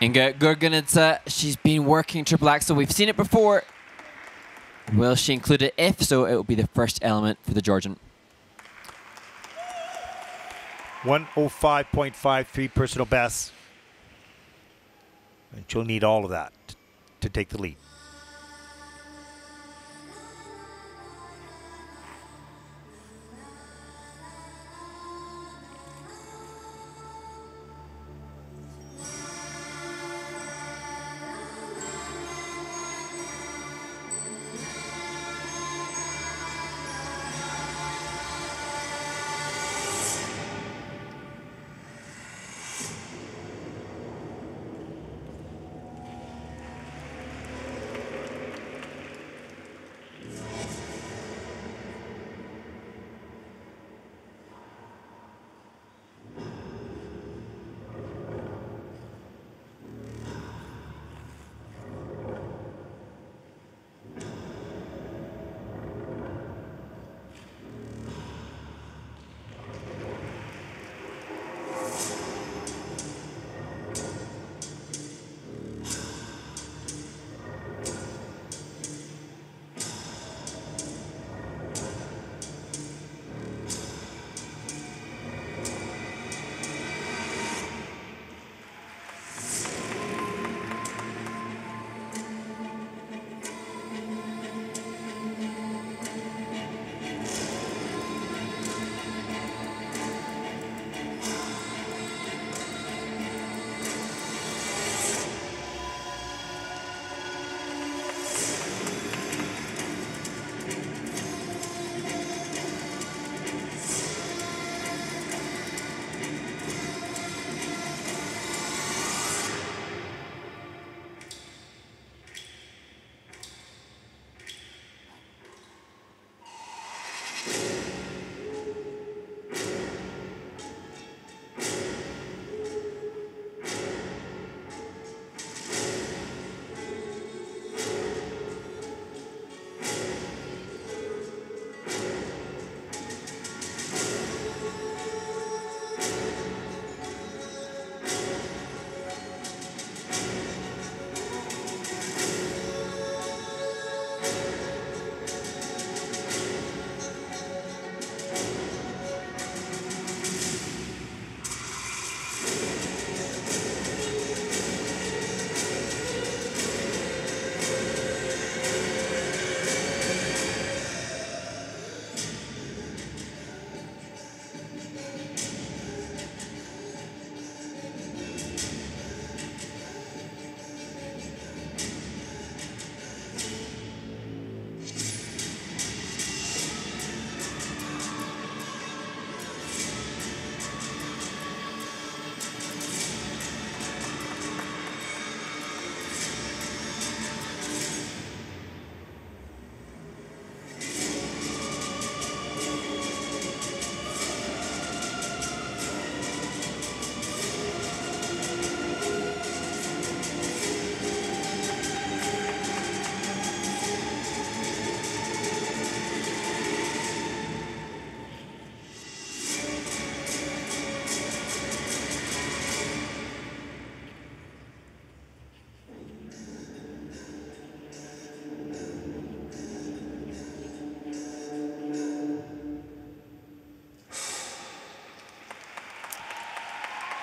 Inga Gurgenidze, she's been working triple axel. We've seen it before. Will she include it? If so, it will be the first element for the Georgian. 105.53 personal best. And she'll need all of that to take the lead.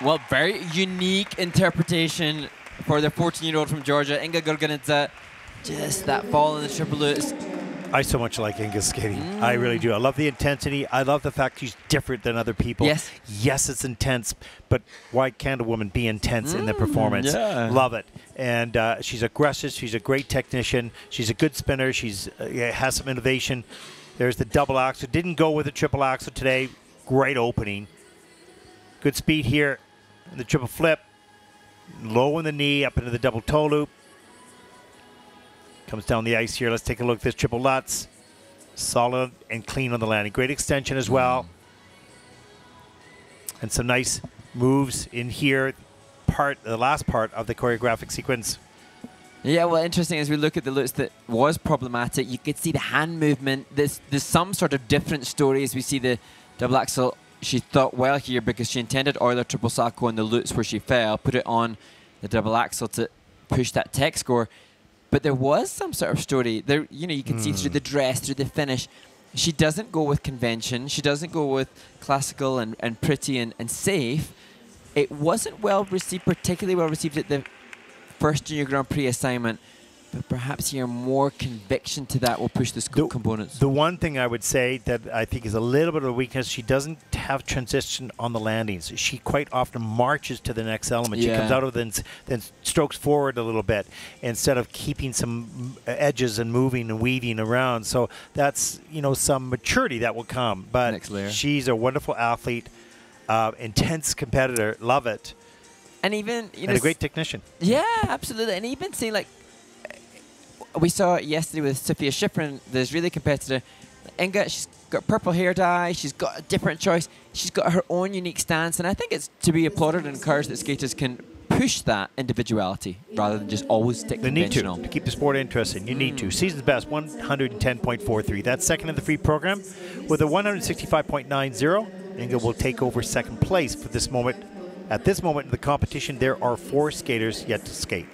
Well, very unique interpretation for the 14-year-old from Georgia, Inga Gurgenidze. Just that fall in the triple lutz. I so much like Inga's skating. Mm. I really do. I love the intensity. I love the fact she's different than other people. Yes. Yes, it's intense, but why can't a woman be intense mm. in the performance? Yeah. Love it. And uh, she's aggressive. She's a great technician. She's a good spinner. She's uh, has some innovation. There's the double axel. Didn't go with the triple axel today. Great opening. Good speed here the triple flip. Low in the knee, up into the double toe loop. Comes down the ice here. Let's take a look at this triple lutz. Solid and clean on the landing. Great extension as well. And some nice moves in here. Part the last part of the choreographic sequence. Yeah, well, interesting as we look at the lutz that was problematic, you could see the hand movement. There's, there's some sort of different story as We see the double axel she thought well here because she intended Euler triple Salchow in the lutz where she fell, put it on the double axel to push that tech score. But there was some sort of story. There, you know, you can see through hmm. the dress, through the finish. She doesn't go with convention. She doesn't go with classical and, and pretty and, and safe. It wasn't well received, particularly well received at the first Junior Grand Prix assignment. But perhaps here more conviction to that will push the, sc- components. The one thing I would say that I think is a little bit of a weakness, she doesn't have transition on the landings. She quite often marches to the next element. She comes out of and then strokes forward a little bit instead of keeping some mm, edges and moving and weaving around. So that's you know some maturity that will come. But she's a wonderful athlete, uh, intense competitor. Love it, and even you know, and a great technician. Yeah, absolutely. And even see like uh, we saw yesterday with Sophia Schifrin, the Israeli competitor. Inga, she's got purple hair dye. She's got a different choice. She's got her own unique stance, and I think it's to be applauded and encouraged that skaters can push that individuality rather than just always stick They need to conventional. to keep the sport interesting. You need to. Season's best 110.43. That's second in the free program with a 165.90. Inga will take over second place for this moment. At this moment in the competition, there are four skaters yet to skate.